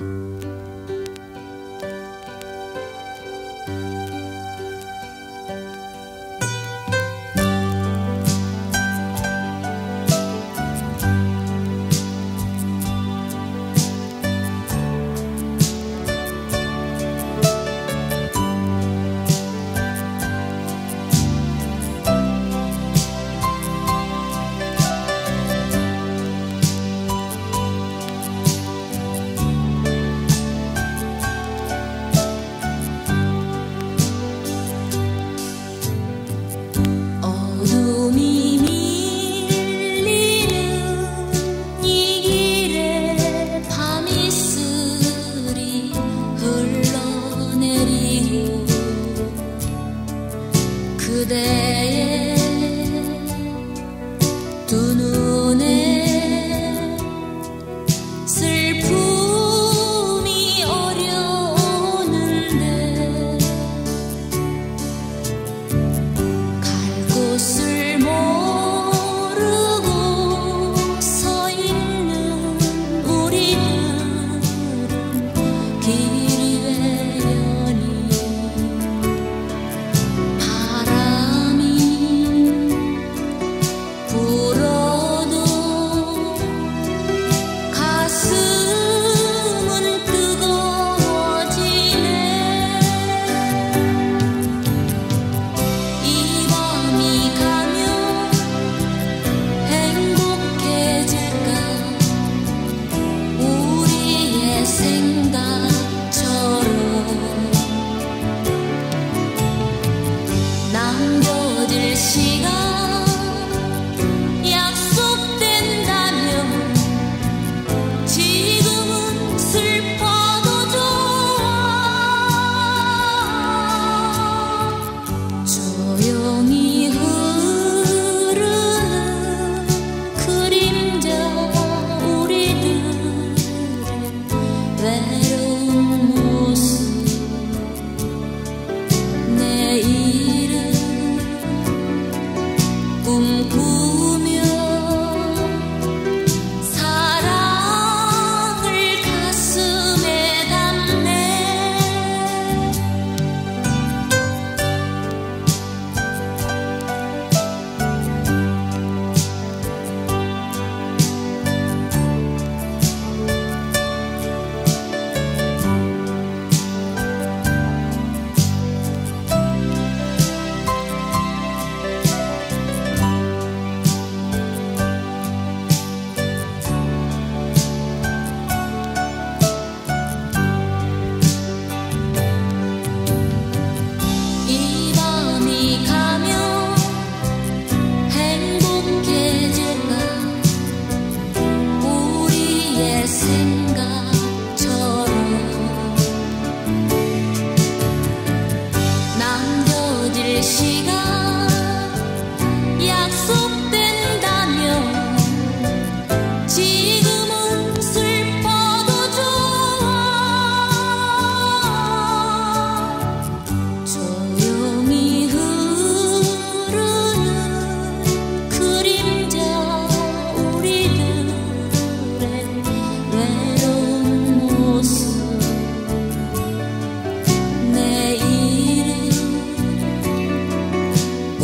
you today.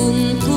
Oh.